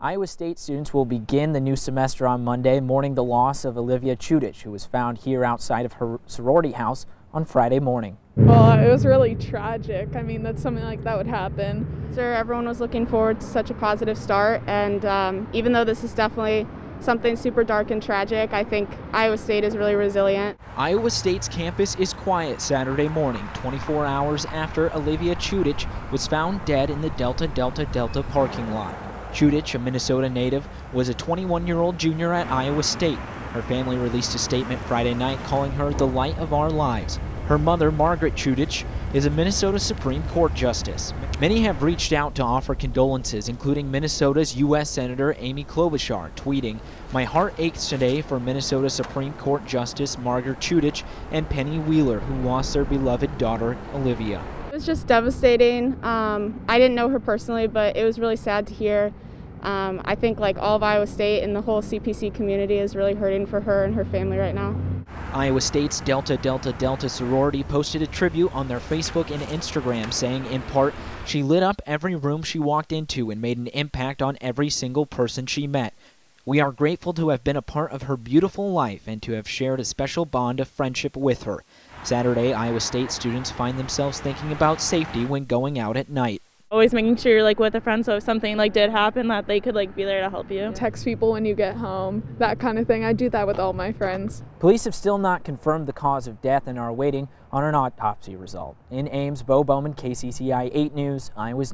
Iowa State students will begin the new semester on Monday, mourning the loss of Olivia Chutich, who was found here outside of her sorority house on Friday morning. Well, it was really tragic. I mean, that something like that would happen. Sure, everyone was looking forward to such a positive start, and um, even though this is definitely something super dark and tragic, I think Iowa State is really resilient. Iowa State's campus is quiet Saturday morning, 24 hours after Olivia Chutich was found dead in the Delta Delta Delta parking lot. Chutich, a Minnesota native, was a 21-year-old junior at Iowa State. Her family released a statement Friday night calling her the light of our lives. Her mother, Margaret Chutich, is a Minnesota Supreme Court justice. Many have reached out to offer condolences, including Minnesota's U.S. Senator Amy Klobuchar, tweeting, My heart aches today for Minnesota Supreme Court Justice Margaret Chutich and Penny Wheeler, who lost their beloved daughter, Olivia. It was just devastating. Um, I didn't know her personally, but it was really sad to hear. Um, I think like all of Iowa State and the whole CPC community is really hurting for her and her family right now. Iowa State's Delta Delta Delta sorority posted a tribute on their Facebook and Instagram saying, in part, she lit up every room she walked into and made an impact on every single person she met. We are grateful to have been a part of her beautiful life and to have shared a special bond of friendship with her. Saturday, Iowa State students find themselves thinking about safety when going out at night. Always making sure you're like with a friend so if something like did happen that they could like be there to help you. Text people when you get home that kind of thing. I do that with all my friends. Police have still not confirmed the cause of death and are waiting on an autopsy result. In ames bo bowman kcci 8 news iowa's